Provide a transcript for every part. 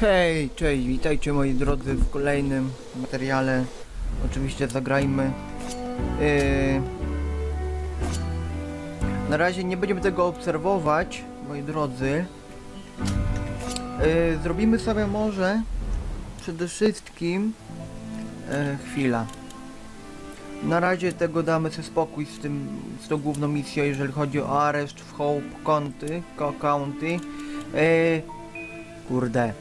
Hej, cześć, witajcie moi drodzy w kolejnym materiale. Oczywiście zagrajmy. Yy... Na razie nie będziemy tego obserwować, moi drodzy. Yy, zrobimy sobie może przede wszystkim yy, chwila. Na razie tego damy sobie spokój z tym, z tą główną misją, jeżeli chodzi o areszt w Hope County, Co- County. Yy, kurde.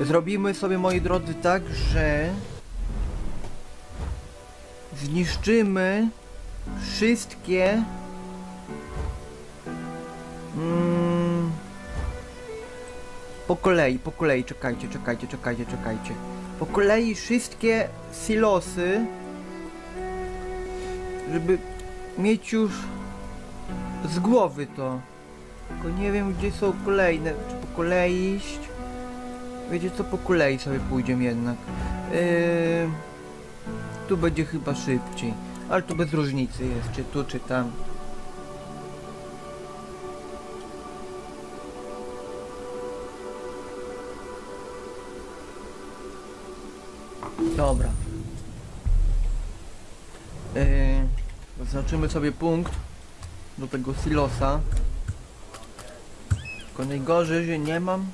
Zrobimy sobie, moi drodzy, tak, że zniszczymy wszystkie mm, po kolei, po kolei, czekajcie, czekajcie, czekajcie, czekajcie. Po kolei wszystkie silosy, żeby mieć już z głowy to. Tylko nie wiem, gdzie są kolejne, czy po kolei iść. Wiecie co, po kolei sobie pójdziemy jednak. Yy, tu będzie chyba szybciej. Ale to bez różnicy jest, czy tu, czy tam. Dobra. Yy, zaznaczymy sobie punkt do tego silosa. Tylko najgorzej, że nie mam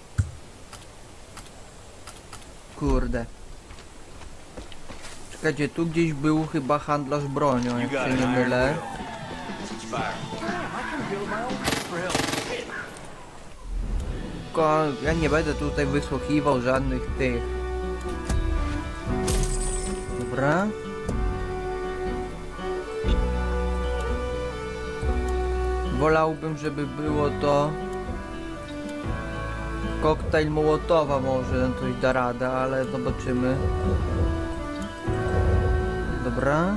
Kurde. Czekajcie, tu gdzieś był chyba handlarz bronią, jak się nie mylę. Tylko ja nie będę tutaj wysłuchiwał żadnych tych. Dobra. Wolałbym, żeby było to Koktajl Mołotowa może coś da radę, ale zobaczymy. Dobra.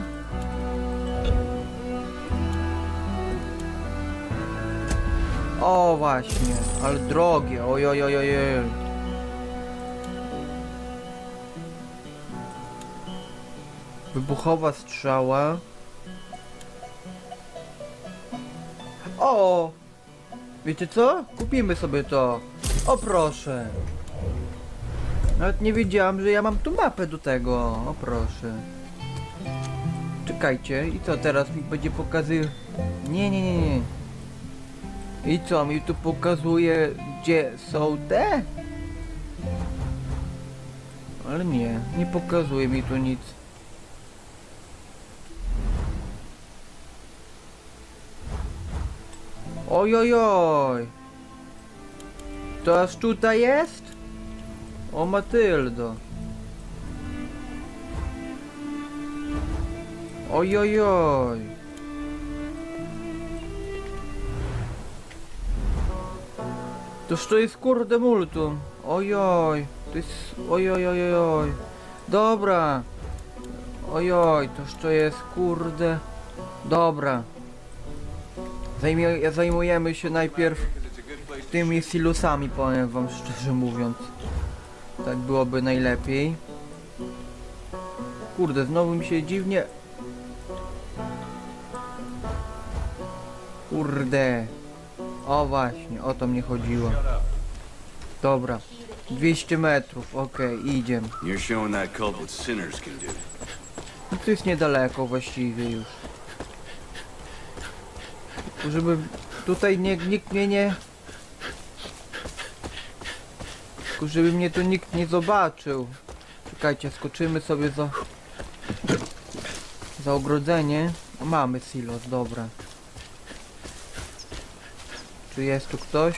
O właśnie, ale drogie, oj oj oj oj oj. Wybuchowa strzała. O! Wiecie co? Kupimy sobie to. O proszę. Nawet nie wiedziałam, że ja mam tu mapę do tego. O proszę. Czekajcie, i co teraz mi będzie pokazywał? Nie, nie, nie, nie. I co, mi tu pokazuje, gdzie są te? Ale nie, nie pokazuje mi tu nic. Oj, oj, oj. To aż tutaj jest? O Matyldo. Oj, oj, oj. Toż to jest kurde multum. Oj, oj. To jest... Oj, oj, oj, oj. Dobra. Oj, oj, toż to jest kurde... Dobra. Zajmie, zajmujemy się najpierw tymi silusami, powiem wam szczerze mówiąc. Tak byłoby najlepiej. Kurde, znowu mi się dziwnie... Kurde. O właśnie, o to mnie chodziło. Dobra. 200 metrów, okej, idziemy. Can do. No to jest niedaleko właściwie już. Żeby tutaj nie, nikt mnie nie... Żeby mnie tu nikt nie zobaczył. Czekajcie, skoczymy sobie za... Za ogrodzenie. O, mamy silos, dobra. Czy jest tu ktoś?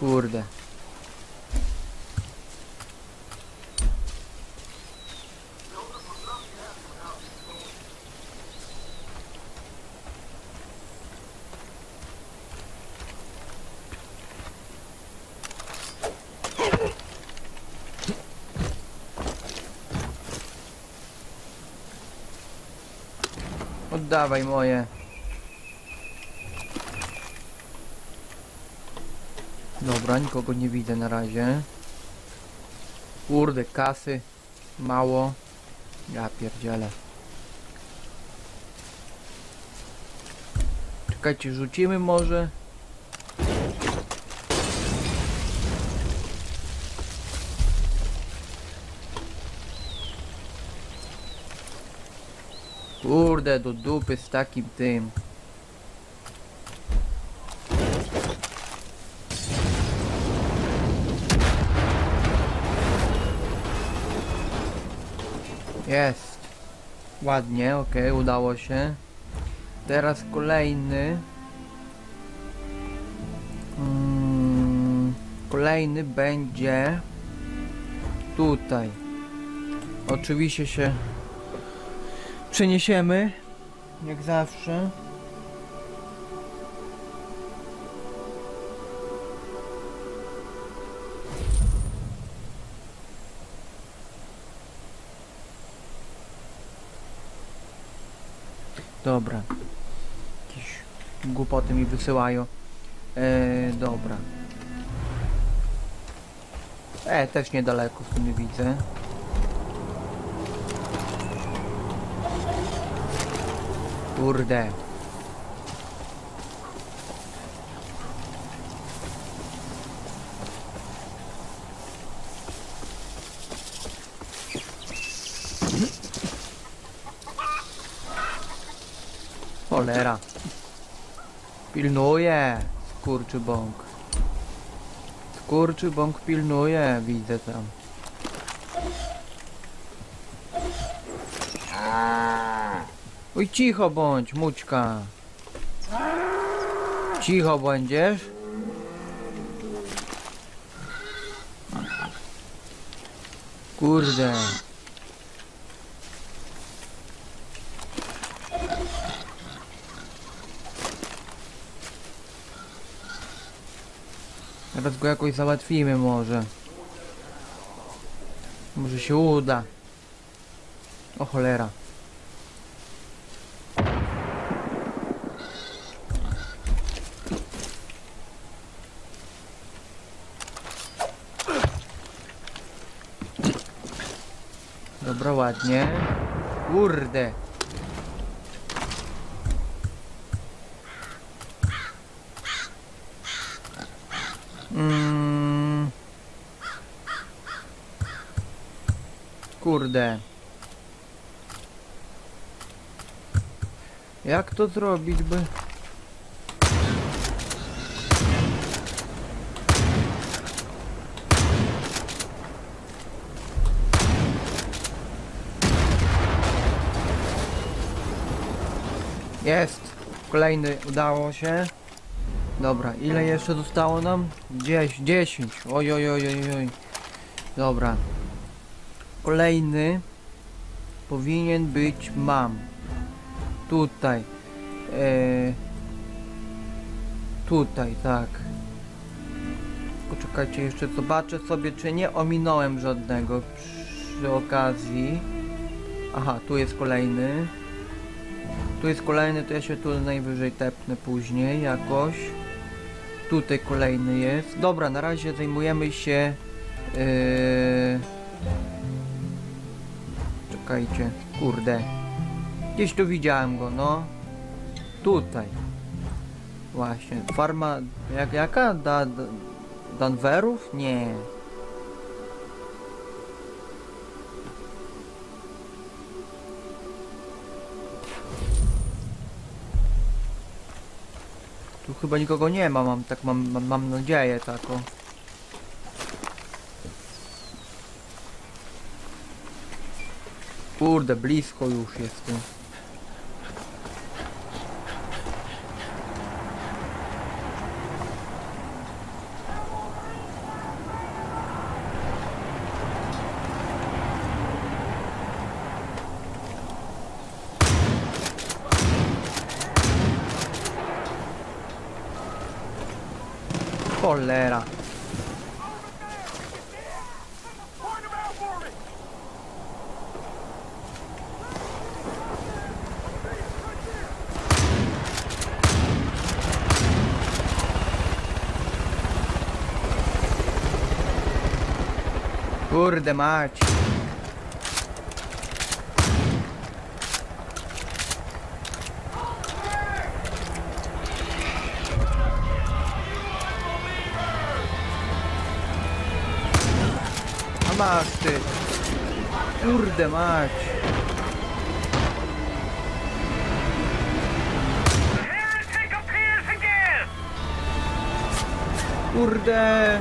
Kurde. Oddawaj moje. Dobra, nikogo nie widzę na razie. Kurde, kasy. Mało. Ja pierdzielę. Czekajcie, rzucimy może. Kurde, do dupy z takim tym. Jest. Ładnie, ok, udało się. Teraz kolejny. Mm, kolejny będzie tutaj. Oczywiście się przeniesiemy, jak zawsze. Dobra. Jakieś głupoty mi wysyłają. E, dobra. E, też niedaleko w sumie widzę. Kurde. Cholera. Pilnuje. Skurczy bąk. Skurczy bąk pilnuje, widzę tam. Oj, cicho bądź, mućka. Cicho będziesz. Kurde. Teraz go jakoś załatwimy może. Może się uda. O cholera. Ładnie. Kurde. Mm. Kurde. Jak to zrobić by? Jest! Kolejny udało się. Dobra, ile jeszcze zostało nam? 10, 10. Oj, oj, oj, oj, oj. Dobra. Kolejny powinien być mam. Tutaj. E, tutaj, tak. Poczekajcie, jeszcze zobaczę sobie, czy nie ominąłem żadnego przy okazji. Aha, tu jest kolejny. Tu jest kolejny, to ja się tu najwyżej tepnę później jakoś. Tutaj kolejny jest. Dobra, na razie zajmujemy się... Yy... Czekajcie, kurde. Gdzieś tu widziałem go, no. Tutaj. Właśnie, farma... Jak, jaka? Da, da? Nie. Chyba nikogo nie ma, mam tak mam, mam, mam nadzieję taką. Kurde, blisko już jestem. Cholera. Kurde mać. Masz ty? Kurde mać. Kurde.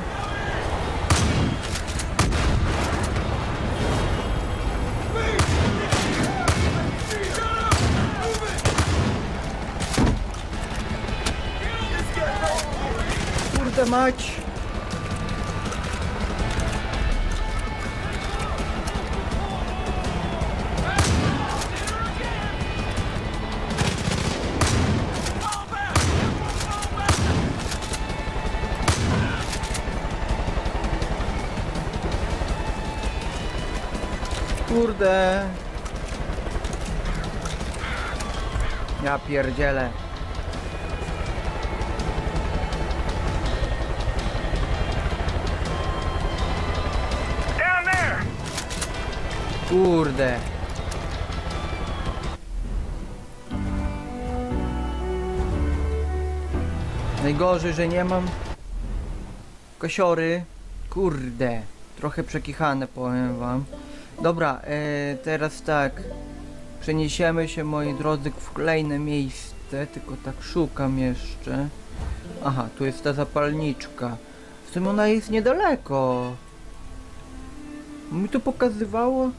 Kurde mać. Kurde. Ja pierdzielę. Kurde. Najgorzej, że nie mam kosiory. Kurde. Trochę przekichane, powiem wam. Dobra, e, teraz tak. Przeniesiemy się, moi drodzy, w kolejne miejsce. Tylko tak szukam jeszcze. Aha, tu jest ta zapalniczka. W sumie ona jest niedaleko. Mi to pokazywało?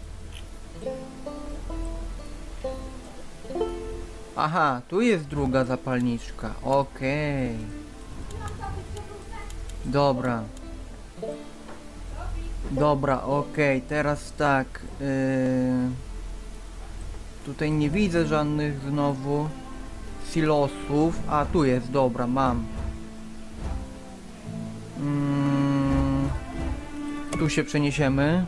Aha, tu jest druga zapalniczka. Okej. Dobra. Dobra, okej, teraz tak. Yy... Tutaj nie widzę żadnych znowu silosów. A, tu jest, dobra, mam. Mm, tu się przeniesiemy.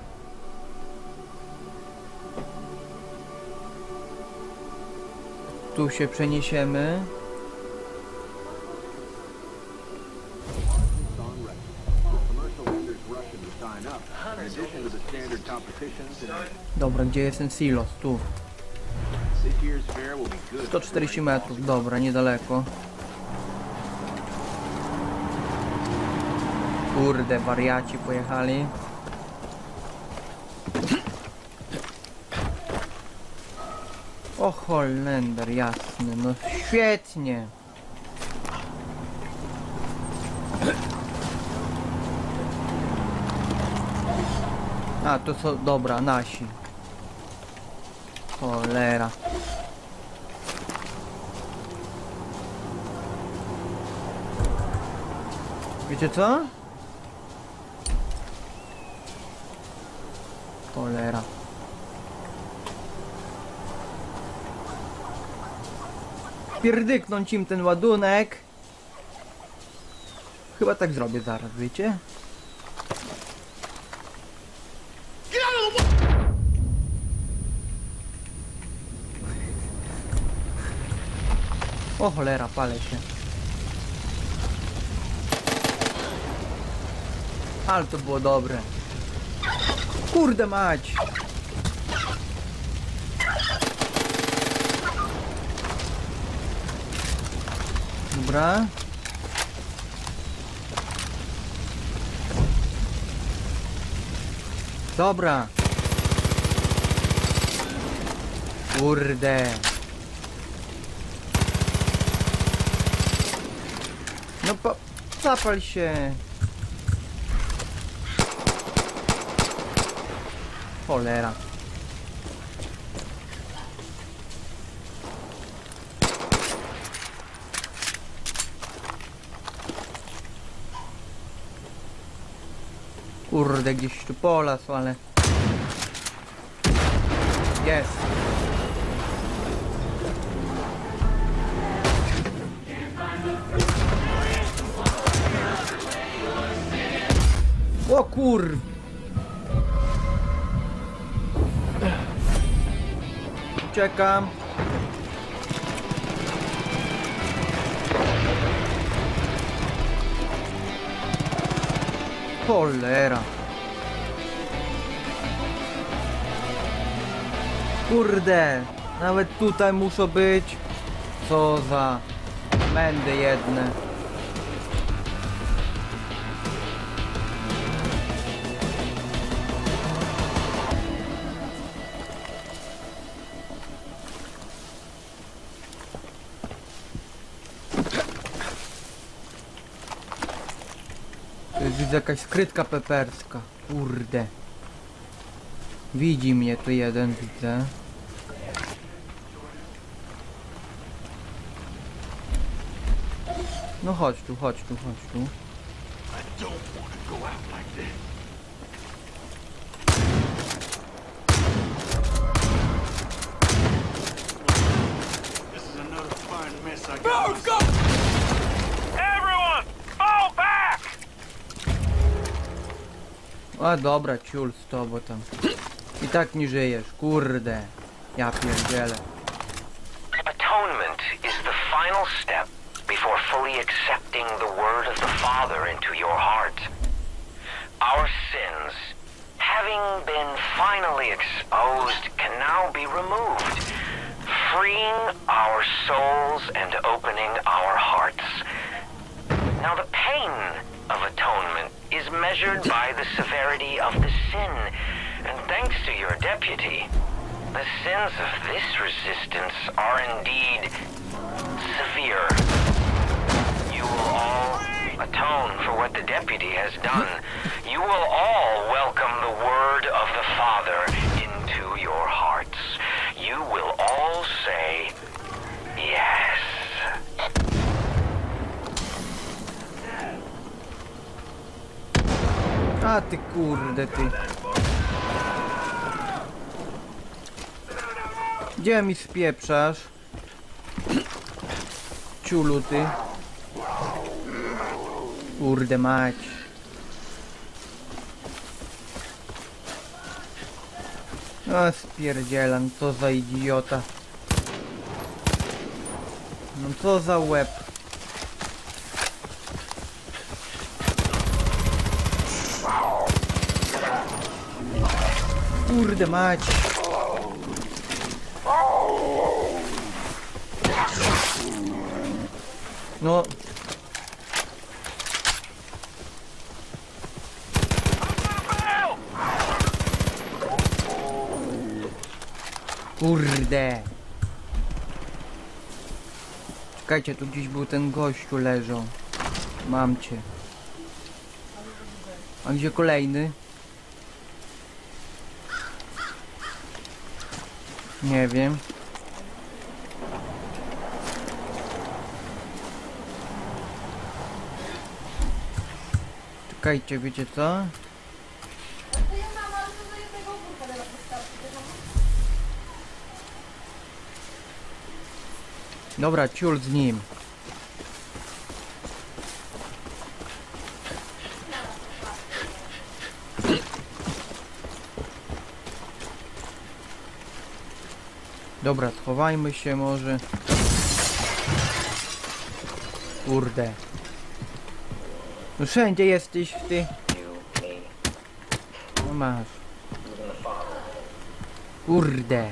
Tu się przeniesiemy. Dobra, gdzie jest ten silos? Tu. this year's fair will be good. 140 metrów, dobra, niedaleko. Kurde, wariaci pojechali. O Holender, jasny, no świetnie. A, to co, dobra, nasi. Cholera. Wiecie co? Cholera. Pierdyknąć im ten ładunek. Chyba tak zrobię zaraz, wiecie? O cholera, palę się. Ale to było dobre. Kurde mać! Dobra. Dobra. Kurde. No pa... Zapal się. Cholera. Kurde, gdzieś tu pola ale... Jest. O kur... Uciekam. Cholera. Kurde, nawet tutaj muszą być. Co za mędy jedne. Jakaś skrytka peperska. Kurde. Widzi mnie tu jeden, widzę. No chodź tu, chodź tu, chodź tu. Everyone, Dobra, ciul z tobą tam. I tak nie żyjesz, kurde. Ja pierdzielę. Atonement is the final step before fully accepting the word of the Father into your heart. Our sins, having been finally exposed, can now be removed, freeing our souls and opening our hearts. Now, the pain is measured by the severity of the sin, and thanks to your deputy, the sins of this resistance are indeed severe. You will all atone for what the deputy has done. You will all welcome the word of the Father into your hearts. You will all say, A ty kurde ty. Gdzie mi spieprzasz? Ciulu ty. Kurde mać. No spierdzielam, co za idiota. No co za łeb. Kurde mać. No. Kurde. Czekajcie, tu gdzieś był ten gościu leżał. Mam cię. A gdzie kolejny? Nie wiem. Czekajcie, wiecie co? Dobra, ciul z nim. Dobra, schowajmy się może. Kurde. No wszędzie jesteś ty. No masz. Kurde.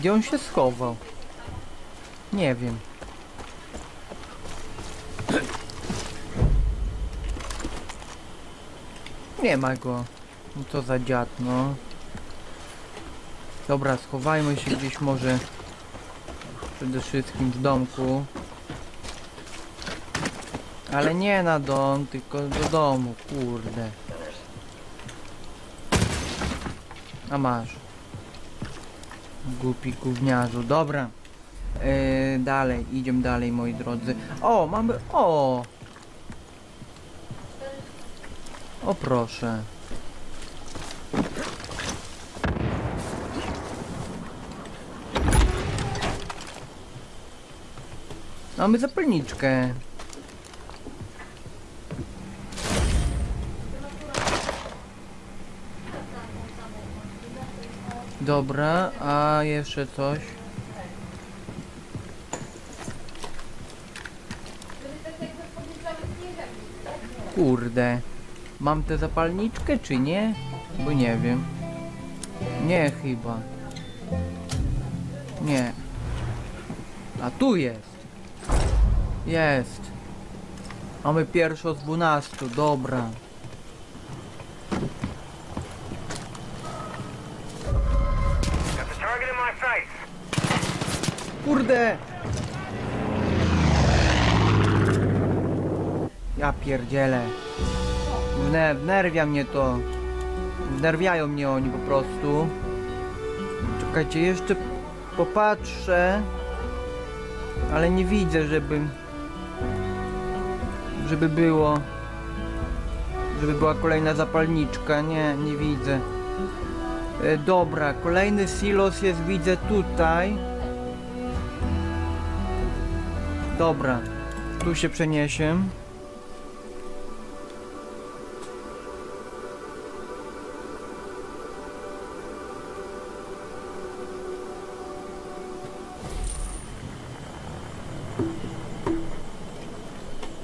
Gdzie on się schował? Nie wiem. Nie ma go. No co za dziad, no. Dobra, schowajmy się gdzieś może przede wszystkim w domku. Ale nie na dom, tylko do domu, kurde. A masz. Głupi gówniarzu, dobra. Yy, dalej, idziemy dalej moi drodzy. O, mamy, o! O proszę. Mamy zapalniczkę. Dobra, a jeszcze coś. Kurde. Mam tę zapalniczkę czy nie? Bo nie wiem. Nie chyba. Nie. A tu jest. Jest. Mamy pierwszą z 12, dobra. Kurde! Ja pierdzielę. Wne, wnerwia mnie to. Wnerwiają mnie oni po prostu. Czekajcie, jeszcze popatrzę. Ale nie widzę, żeby... Żeby było... Żeby była kolejna zapalniczka. Nie, nie widzę. E, dobra, kolejny silos jest, widzę tutaj. Dobra, tu się przeniesie.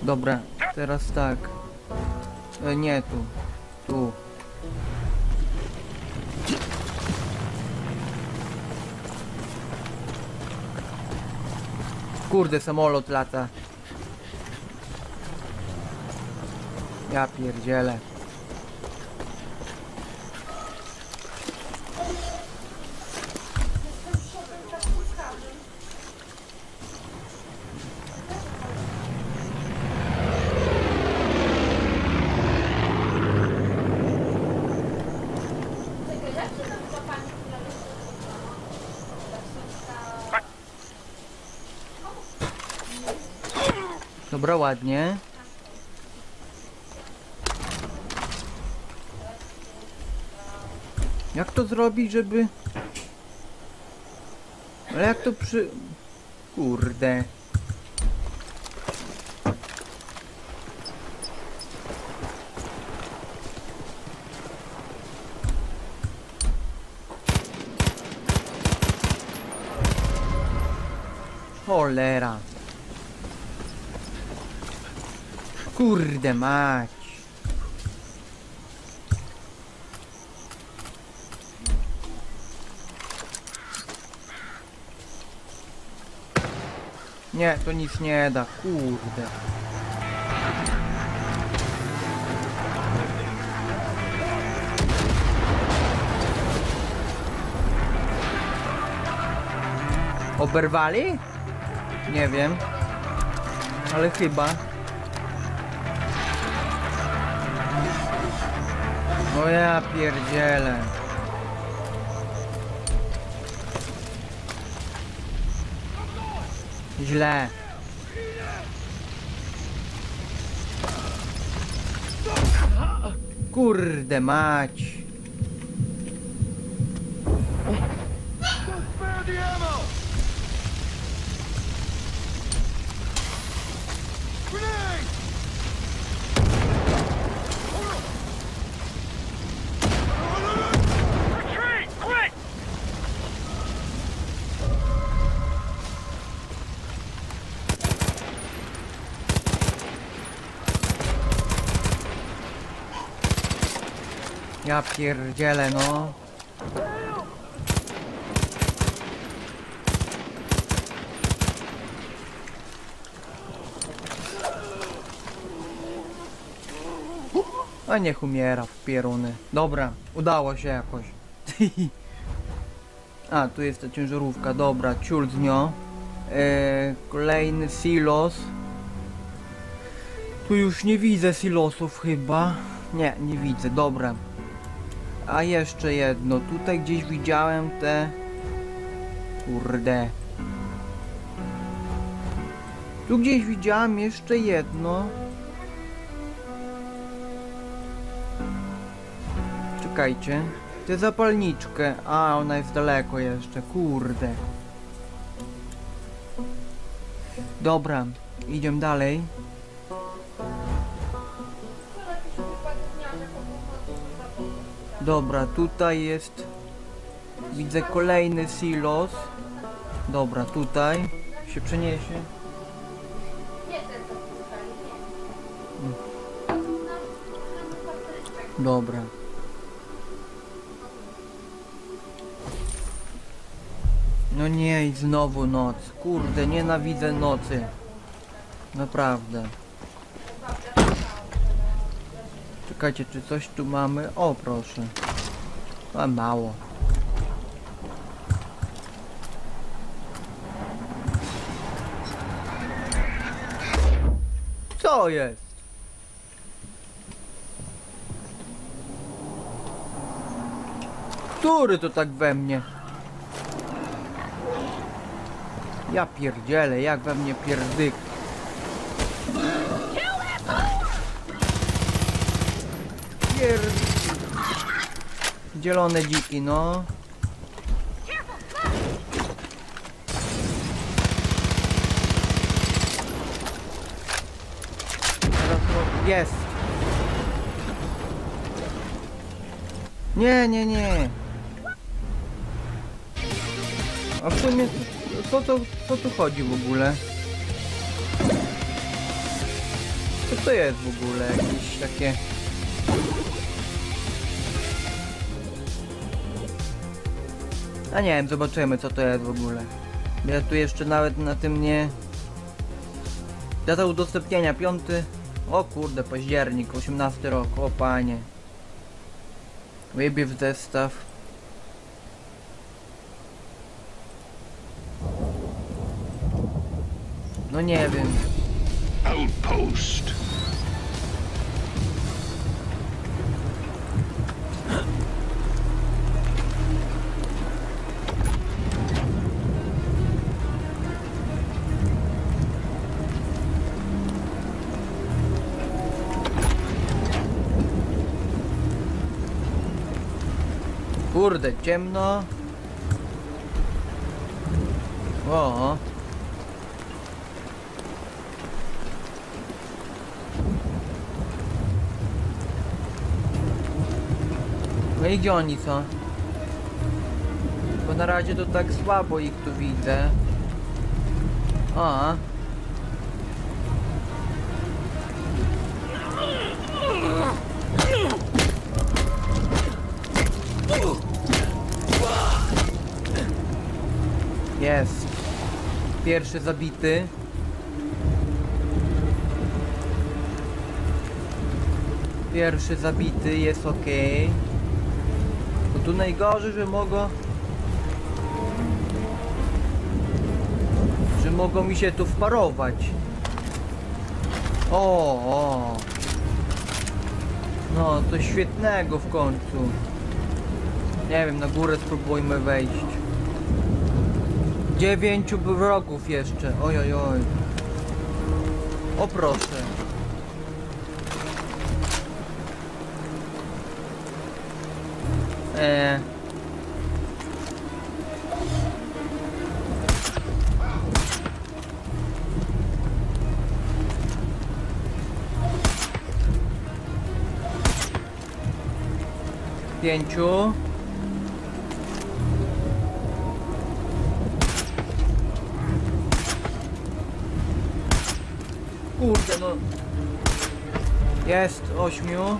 Dobra, teraz tak. E, nie tu. Tu. Kurde, samolot lata. Ja pierdzielę. Dobra, ładnie. Jak to zrobić, żeby... Ale jak to przy... Kurde. Cholera. Kurde mać. Nie, to nic nie da, kurde. Oberwali? Nie wiem. Ale chyba. No ja pierdzielę. Źle. Kurde mać. Ja pierdzielę no. A niech umiera w pieruny. Dobra, udało się jakoś. A, tu jest ta ciężarówka, dobra, ciul z nią. E, kolejny silos. Tu już nie widzę silosów chyba. Nie, nie widzę, dobra. A jeszcze jedno, tutaj gdzieś widziałem te... Kurde. Tu gdzieś widziałem jeszcze jedno. Czekajcie. Tę zapalniczkę. A, ona jest daleko jeszcze, kurde. Dobra, idziemy dalej. Dobra, tutaj jest. Widzę kolejny silos. Dobra, tutaj się przeniesie. Dobra. No nie, i znowu noc. Kurde, nienawidzę nocy. Naprawdę. Czekajcie, czy coś tu mamy? O, proszę. A mało. Co jest? Który to tak we mnie? Ja pierdzielę, jak we mnie pierdyk. Zielone dziki, no. Jest. Nie, nie, nie. A w sumie co to, co tu chodzi w ogóle? Co to jest w ogóle? Jakieś takie... A nie wiem, zobaczymy co to jest w ogóle. Ja tu jeszcze nawet na tym nie... Data udostępnienia, piąty... O kurde, październik, 18 rok, o panie. Wybierz zestaw. No nie wiem. Outpost. Kurde, ciemno. O. No i gdzie oni? Bo na razie to tak słabo ich tu widzę. A. Pierwszy zabity. Pierwszy zabity, jest ok. To tu najgorzej, że mogą... Że mogą mi się tu wparować. O, o. No, to świetnego w końcu. Nie wiem, na górę spróbujmy wejść. Dziewięciu wrogów jeszcze. Oj, oj, oj. O proszę. Eee. Pięciu. Jest ośmiu.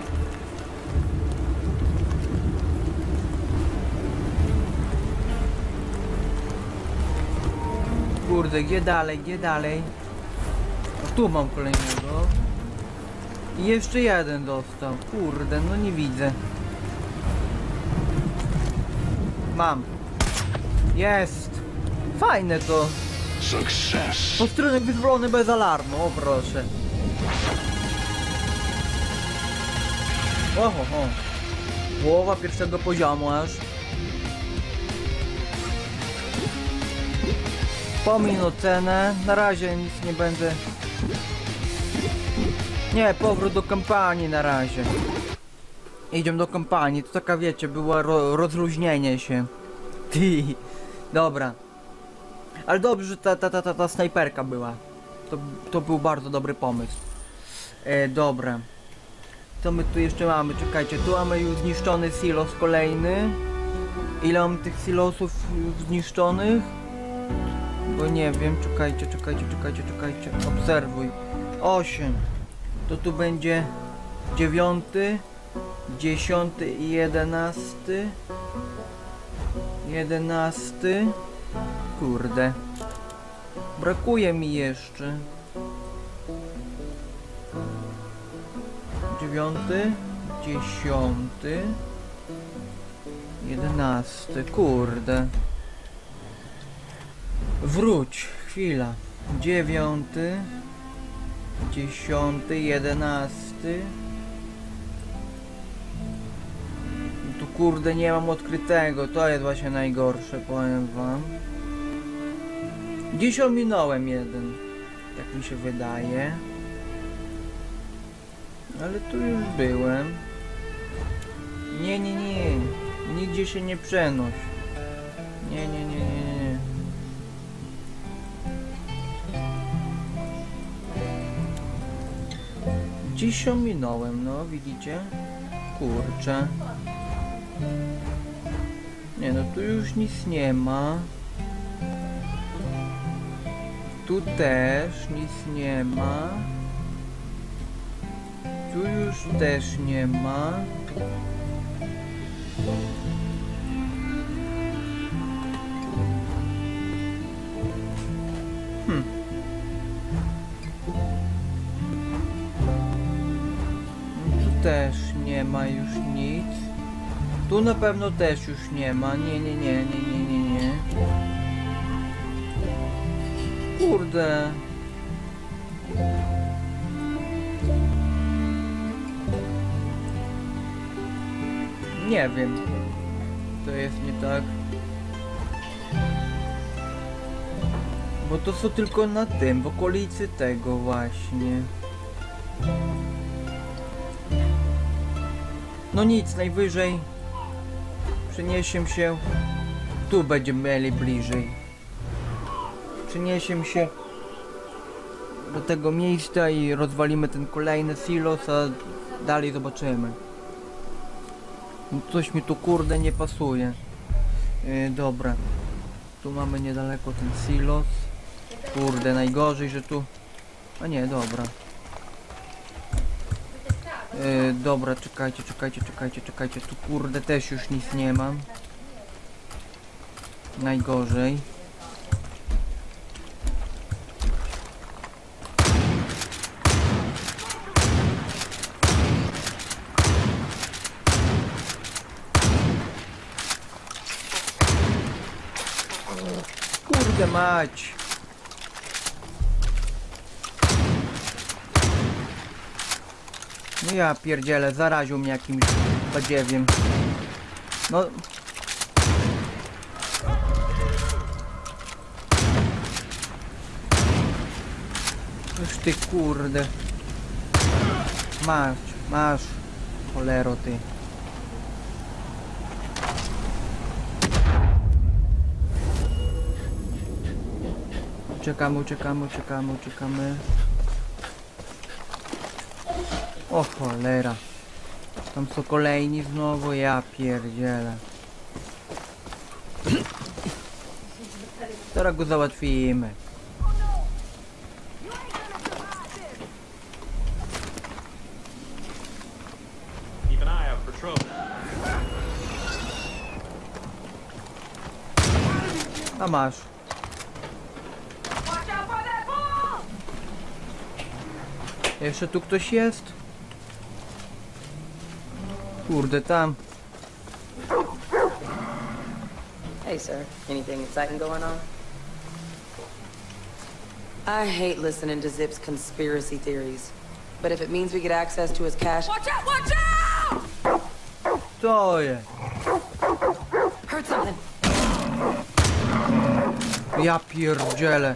Kurde, gdzie dalej, gdzie dalej? O, tu mam kolejnego. I jeszcze jeden dostał. Kurde, no nie widzę. Mam. Jest. Fajne to. Success. Posterunek wyzwolony bez alarmu, o proszę. Oho, o. Połowa pierwszego poziomu aż. Pomin ocenę. Na razie nic nie będę. Nie, powrót do kampanii na razie. Idziemy do kampanii. To taka wiecie, była ro rozluźnienie się. Ty. Dobra. Ale dobrze, że ta, ta, ta, ta, ta snajperka była. To, to był bardzo dobry pomysł. E, dobra. Co my tu jeszcze mamy? Czekajcie, tu mamy już zniszczony silos kolejny. Ile mam tych silosów zniszczonych? Bo nie wiem, czekajcie, czekajcie, czekajcie, czekajcie. Obserwuj. 8. To tu będzie dziewiąty, dziesiąty i jedenasty. Jedenasty. Kurde. Brakuje mi jeszcze. Dziewiąty, dziesiąty, jedenasty. Kurde. Wróć, chwila. Dziewiąty, dziesiąty, jedenasty. Tu kurde nie mam odkrytego, to jest właśnie najgorsze, powiem wam. Dziś ominąłem jeden, tak mi się wydaje. Ale tu już byłem. Nie, nie, nie, nigdzie się nie przenoś. Nie, nie, nie, nie, nie. Dziś ominąłem, no widzicie? Kurczę. Nie no, tu już nic nie ma. Tu też nic nie ma. Tu już też nie ma. Hmm. Tu też nie ma już nic. Tu na pewno też już nie ma. Nie, nie, nie, nie, nie, nie, nie. Kurde. Nie wiem. To jest nie tak. Bo to są tylko na tym, w okolicy tego właśnie. No nic, najwyżej przeniesiem się. Tu będziemy mieli bliżej. Przeniesiem się do tego miejsca i rozwalimy ten kolejny silos, a dalej zobaczymy. No Coś mi tu kurde nie pasuje. Yy, dobra. Tu mamy niedaleko ten silos. Kurde, najgorzej, że tu... A nie, dobra. Yy, dobra, czekajcie, czekajcie, czekajcie, czekajcie. Tu kurde też już nic nie mam. Najgorzej. Kurde No ja pierdzielę, zaraził mnie jakimś badziewiem. No. Już ty kurde. Masz, masz. Cholero ty. Uciekamy, uciekamy, uciekamy, uciekamy. O cholera. Tam są kolejni znowu, ja pierdzielę. Teraz go załatwimy. A masz. Jeszcze tu ktoś jest? Kurde, tam. Hey, sir. Anything exciting going on? I hate listening to Zip's conspiracy theories. But if it means we get access to his cash... Watch out! Watch out! To jest. Heard something. Ja pierdzielę.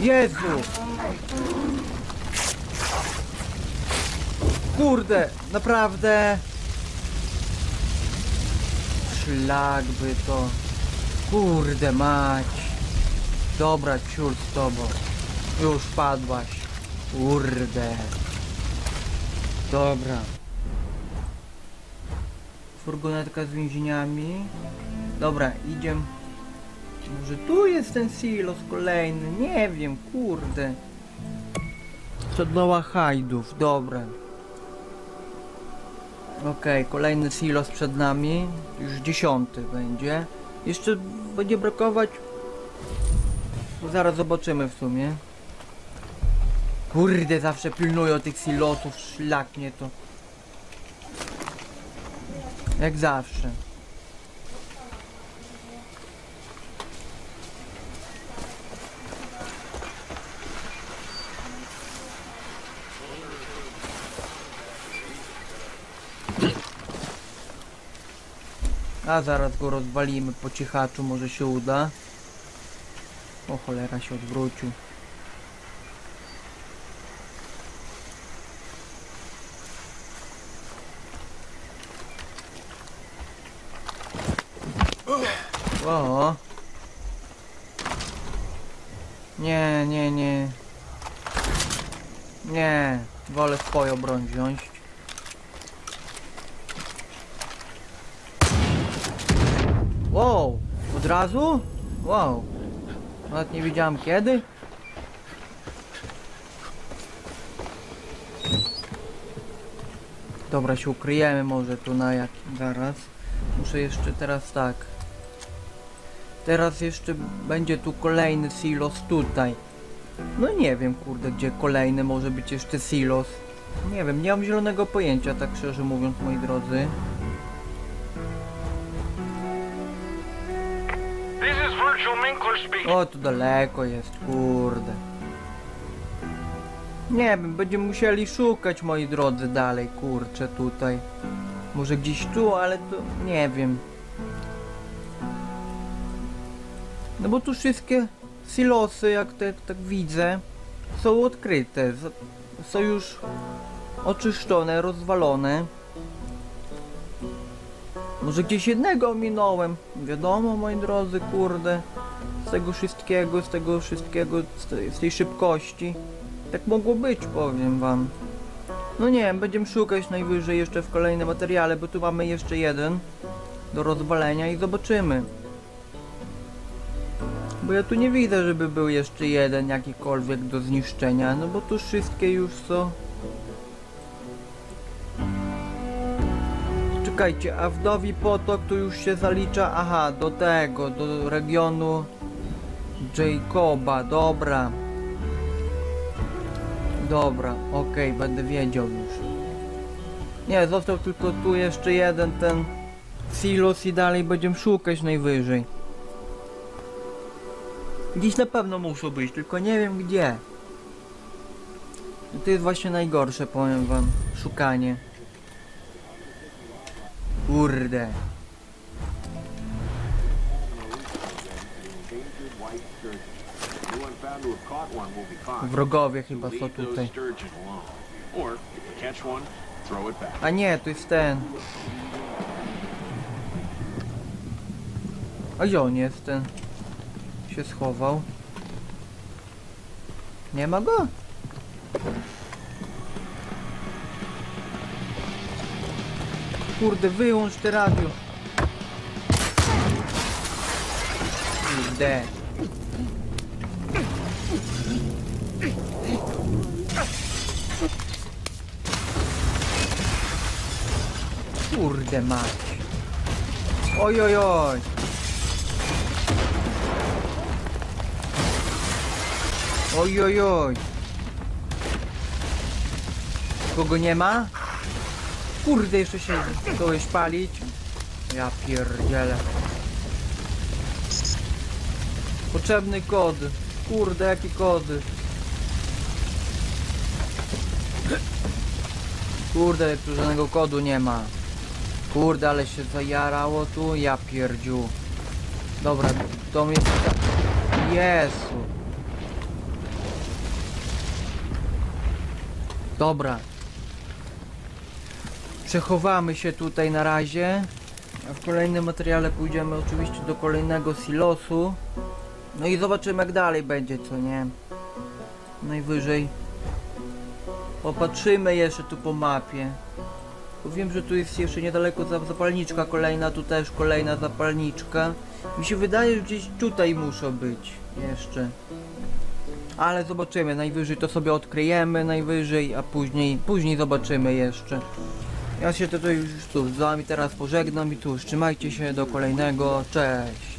Jezu! Kurde, naprawdę. Szlak by to. Kurde mać. Dobra, ciur z tobą. Już padłaś. Kurde. Dobra. Furgonetka z więzieniami. Dobra, idziemy. Może tu jest ten silos kolejny, nie wiem, kurde. Przedloła hajdów, dobra. Okej, kolejny silos przed nami, już dziesiąty będzie. Jeszcze będzie brakować... Zaraz zobaczymy w sumie. Kurde, zawsze pilnują tych silosów, szlak mnie to. Jak zawsze. A zaraz go rozwalimy po cichaczu, może się uda. O cholera się odwrócił. O. Nie, nie, nie. Nie, wolę swoją broń wziąć. Wow, od razu? Wow. Nawet nie wiedziałem kiedy. Dobra, się ukryjemy może tu na jak zaraz. Muszę jeszcze teraz tak. Teraz jeszcze będzie tu kolejny silos tutaj. No nie wiem kurde gdzie kolejny może być jeszcze silos. Nie wiem, nie mam zielonego pojęcia tak szczerze mówiąc moi drodzy. O, tu daleko jest, kurde. Nie wiem, będziemy musieli szukać, moi drodzy, dalej, kurczę, tutaj. Może gdzieś tu, ale to nie wiem. No bo tu wszystkie silosy, jak te, tak widzę, są odkryte. Są już oczyszczone, rozwalone. Może gdzieś jednego ominąłem. Wiadomo, moi drodzy, kurde. Z tego wszystkiego, z tego wszystkiego, z tej, z tej szybkości. Tak mogło być, powiem wam. No nie wiem, będziemy szukać najwyżej jeszcze w kolejnym materiale, bo tu mamy jeszcze jeden do rozwalenia i zobaczymy. Bo ja tu nie widzę, żeby był jeszcze jeden jakikolwiek do zniszczenia, no bo tu wszystkie już są Czekajcie, a wdowi potok tu już się zalicza, aha, do tego, do regionu Jacoba, dobra. Dobra, okej, będę wiedział już. Nie, został tylko tu jeszcze jeden ten silos i dalej będziemy szukać najwyżej. Gdzieś na pewno muszą być, tylko nie wiem gdzie. I to jest właśnie najgorsze, powiem wam, szukanie. Kurde. Wrogowie chyba są tutaj. A nie, to jest ten. A gdzie on jest ten? Się schował. Nie ma go? Kurde, wyłącz te radio. Kurde. Kurde mać. Oj, oj, oj. Oj, oj, oj. Kogo nie ma? Kurde, jeszcze się kogoś palić. Ja pierdzielę. Potrzebny kod. Kurde, jaki kod. Kurde, tu żadnego kodu nie ma. Kurde, ale się zajarało tu, ja pierdziu. Dobra, to mnie... Jezu. Dobra. Przechowamy się tutaj na razie. A w kolejnym materiale pójdziemy oczywiście do kolejnego silosu. No i zobaczymy jak dalej będzie, co nie? Najwyżej. Popatrzymy jeszcze tu po mapie. Wiem, że tu jest jeszcze niedaleko za- zapalniczka kolejna, tu też kolejna zapalniczka. Mi się wydaje, że gdzieś tutaj muszą być jeszcze. Ale zobaczymy, najwyżej to sobie odkryjemy, najwyżej, a później, później zobaczymy jeszcze. Ja się tutaj już tu z wami teraz pożegnam i cóż, trzymajcie się do kolejnego, cześć.